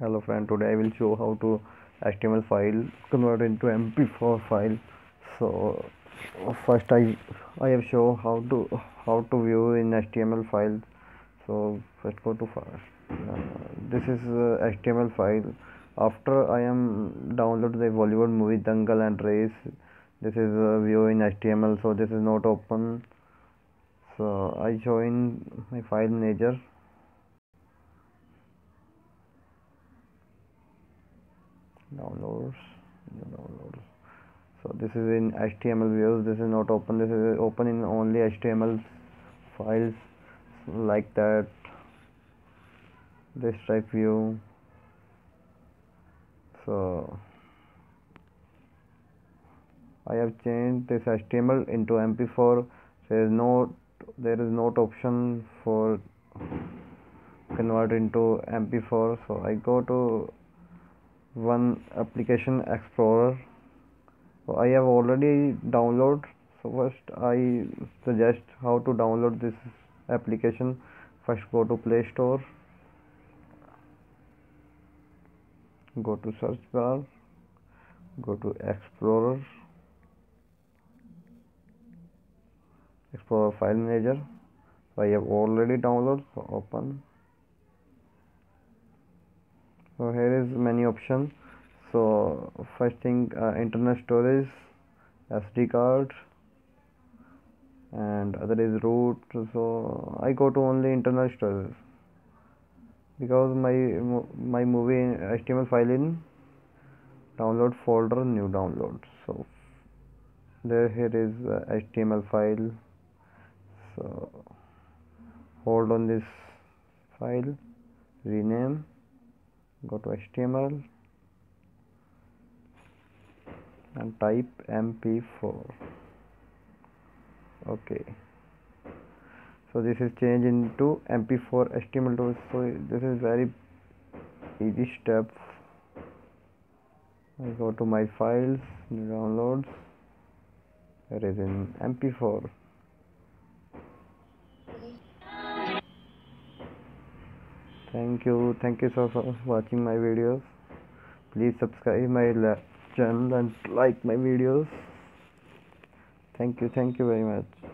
hello friend today i will show how to html file convert into mp4 file. So first i i have show how to how to view in html file. So first go to file. Uh, this is uh, html file. After i am download the bollywood movie dangal and race this is a view in html so this is not open. So i join my file manager downloads downloads so this is in html views. This is not open. This is open in only html files like that. This type view. So I have changed this HTML into MP4 there is no there is not option for convert into MP4 so I go to one application explorer. So i have already download so first i suggest how to download this application. First go to play store. Go to search bar. Go to explorer. Explorer file manager. So i have already downloaded. So open so here is many option. So first thing uh, internal storage sd card and other is root. So i go to only internal storage because my my movie html file in download folder new download. So there here is uh, html file. So hold on this file rename go to HTML and type mp4 okay. So this is changed into mp4 html2 so this is very easy step I go to my files downloads. It is in mp4 thank you. Thank you so much for watching my videos. Please subscribe my channel and like my videos. Thank you. Thank you very much